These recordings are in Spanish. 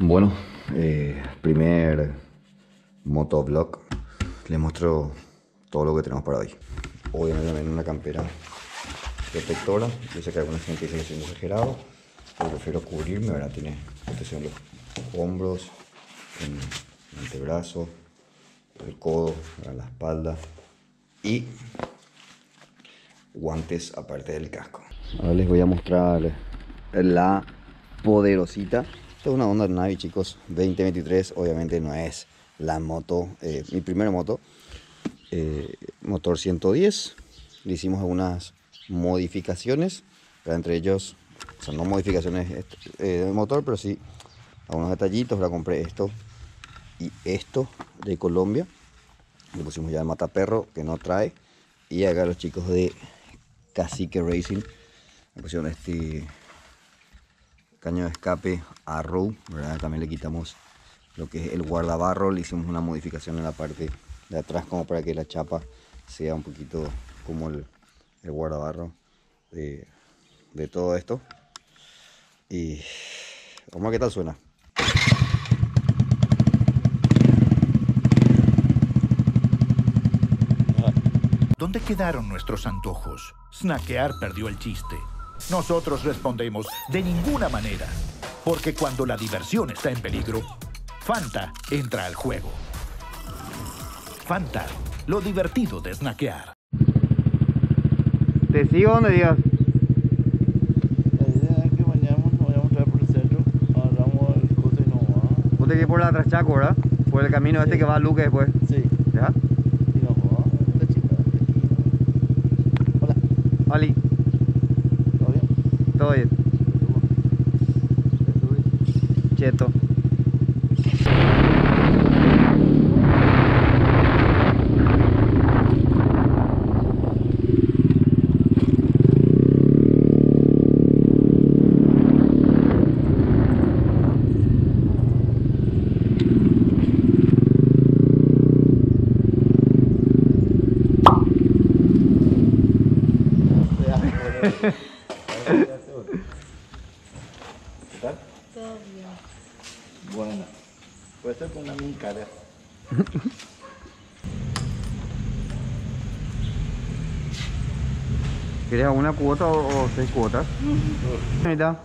Bueno, eh, primer motovlog. Les muestro todo lo que tenemos para hoy. Obviamente también una campera protectora. Yo sé que alguna gente dice que soy exagerado, pero prefiero cubrirme, ¿verdad? Tiene protección en los hombros, en el antebrazo, el codo, la espalda y guantes aparte del casco. Ahora les voy a mostrar la poderosita. Esta es una Honda Navi, chicos, 2023. Obviamente no es la moto, eh, mi primera moto. Eh, motor 110. Le hicimos algunas modificaciones, entre ellos, o sea, no modificaciones eh, de motor, pero sí algunos detallitos. La compré esto y esto de Colombia. Le pusimos ya el mataperro que no trae. Y acá los chicos de Cacique Racing me pusieron este caño de escape Arrow, ¿verdad? También le quitamos lo que es el guardabarro, le hicimos una modificación en la parte de atrás como para que la chapa sea un poquito como el, guardabarro de, todo esto. Y vamos a ver qué tal suena. ¿Dónde quedaron nuestros antojos? Snackear perdió el chiste. Nosotros respondemos, de ninguna manera. Porque cuando la diversión está en peligro, Fanta entra al juego. Fanta, lo divertido de snackear. ¿Te sigo donde digas? La idea es que vayamos, nos vayamos a traer por el centro, agarramos el coche y nos vamos. Vos te que por la Trachaco, ¿verdad? Por el camino este que va a Luque después. Sí. ¿Ya? Ali. ¿Todo bien? Bien. Cheto. ¿Qué tal? Todo bien. Bueno, puede ser con una mini cara. ¿Quieres una cuota o, o seis cuotas? Mira.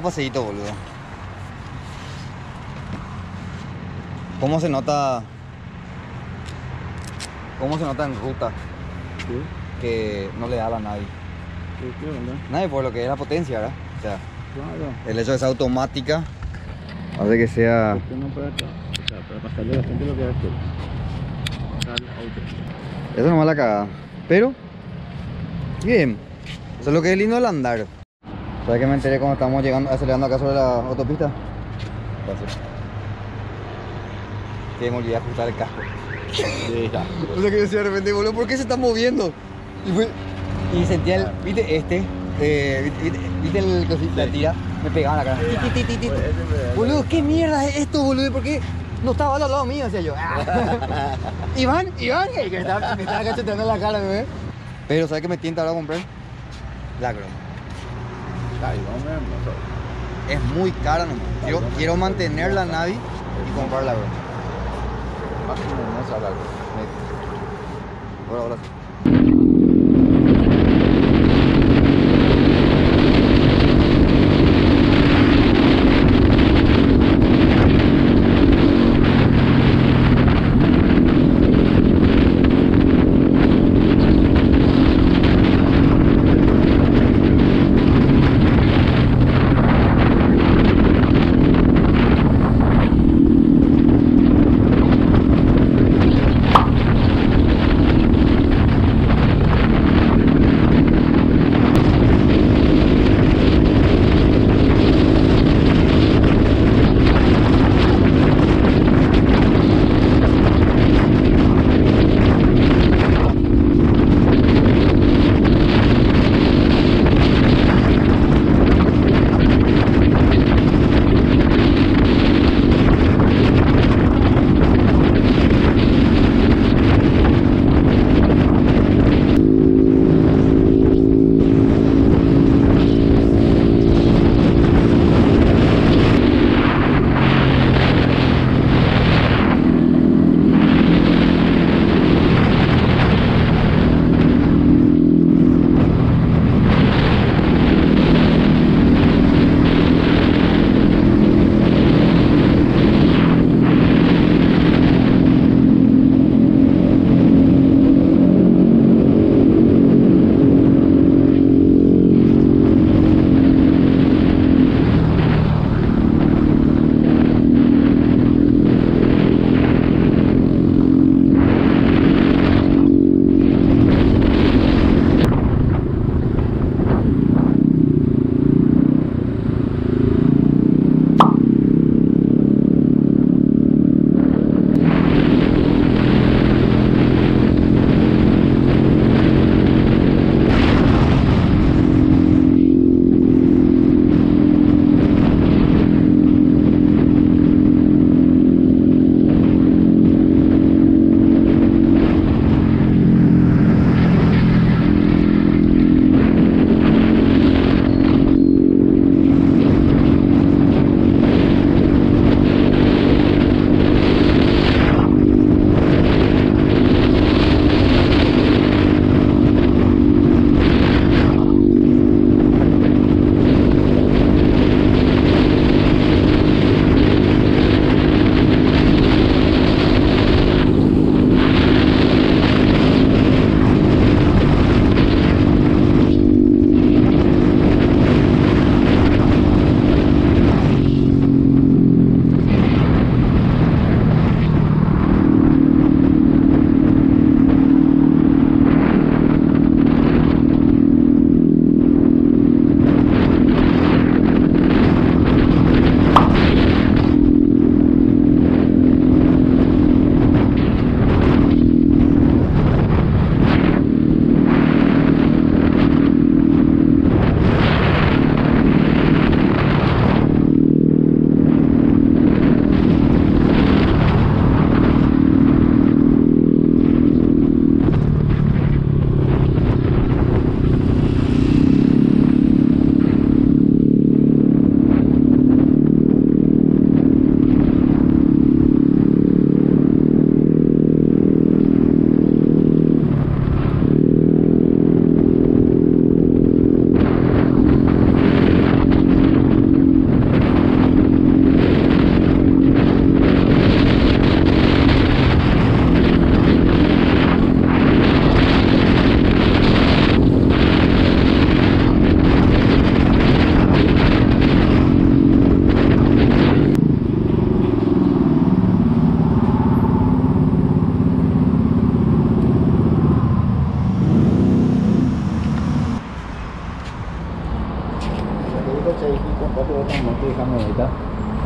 Paseíto, boludo. ¿Cómo se nota? ¿Cómo se nota en ruta Sí, que no le da a sí, qué onda. Nave por lo que es la potencia, ¿verdad? O sea, Claro. el hecho de ser automática hace que sea... ¿Por qué no para acá? O sea, para pasarle bastante lo que hace. Pasar el auto. Eso no es la cagada. Pero, bien. Eso es lo que es lindo del andar. ¿Sabes que me enteré cuando estábamos llegando, acelerando acá sobre la autopista? Gracias. Que me olvidé ajustar el casco. Sí, ya. O sea que yo decía de repente, boludo, ¿por qué se está moviendo? Y, fue- y sentía el, viste, este, eh, viste, viste el la tira, me pegaba en la cara. Boludo, ¿qué mierda es esto, boludo? ¿Por qué no estaba al lado mío? Decía yo. Ah. Iván, Iván, que me estaba, me estaba cacheteando en la cara, bebé. Pero, ¿sabes qué me tienta ahora a comprar? La Chrome. Ay, vamos a ver, no sé. Es muy cara nomás. Quiero, quiero mantener la Navi y comprar la Chrome. Máximo algo. Ahora, ahora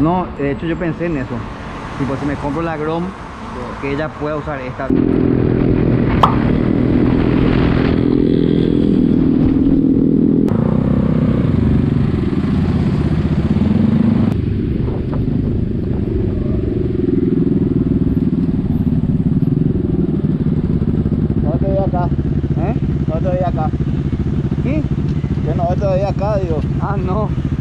No, de hecho yo pensé en eso. Tipo, si me compro la Grom, que ella pueda usar esta. No. te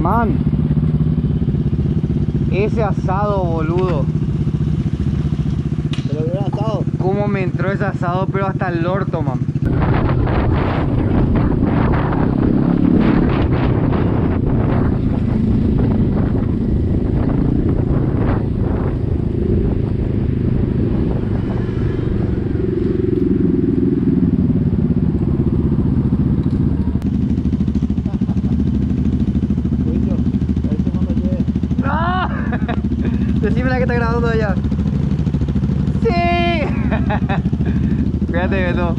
Man. Ese asado, boludo. Asado. Cómo me entró ese asado, pero hasta el orto, man. Cuicho, ahí te mando lleve. ¡No! Decime la que está grabando allá. ¡Sí! Cuídate, Beto.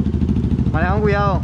Maneja con cuidado.